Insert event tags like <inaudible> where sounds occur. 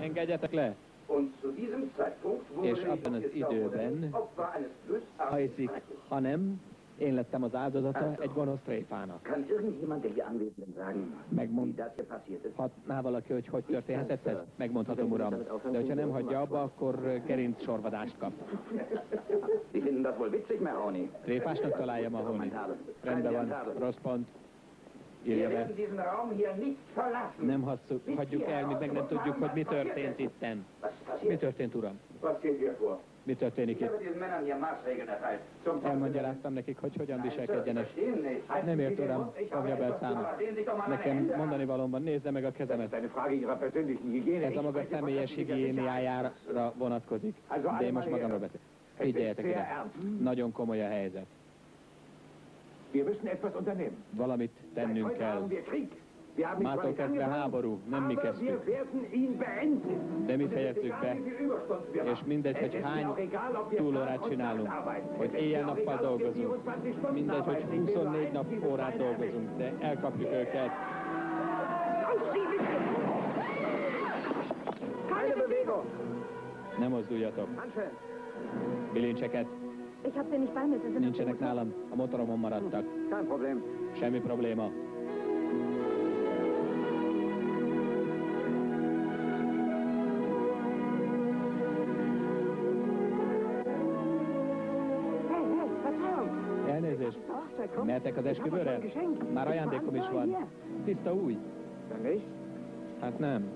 Engedjetek le! És abban az időben hajszik, hanem én lettem az áldozata egy gonosz tréfának. Kann irgendjemand der hier Anwesenden sagen, wie Megmond, das hier passiert ist? hatná valaki, hogy hogy történhetett ez? Megmondhatom, uram. De hogyha nem hagyja abba, akkor gerinc sorvadást kap. <laughs> Tréfásnak találja Mahoney. Rendben van, rossz pont. Írja be. Nem hasszuk, hagyjuk el, míg meg nem tudjuk, hogy mi történt itten. Mi történt, uram? Mi történik itt? Elmagyaráztam nekik, hogy hogyan viselkedjenek. Nem ért, uram, fogja be számot. Nekem mondani valóban, nézze meg a kezemet. Ez a maga személyes higiéniájára vonatkozik. De én most magamra beszélek. Figyeljetek ide. Nagyon komoly a helyzet. Wir müssen etwas unternehmen. Valamit tennünk kell. Mától kezdve háború, nem mi kezdtük. De mi egal, be. És mindegy, hogy hány túlórát csinálunk, hogy éjjel-nappal dolgozunk. 24 Stunden Mindegy, hogy arbeiten. Ich will nur 24 eins, nap órát dolgozunk, de elkapjuk őket. Nem mozduljatok. Bilincseket Ich hab sie nicht bei mir. Sie sind nincsenek nálam, a motoromon maradtak. Kein Problem. Semmi probléma. Hey, hey, Verzeihung! Elnézést. Mehetek az esküvőre? Már ajándékom is van. Tiszta új. Hát nem.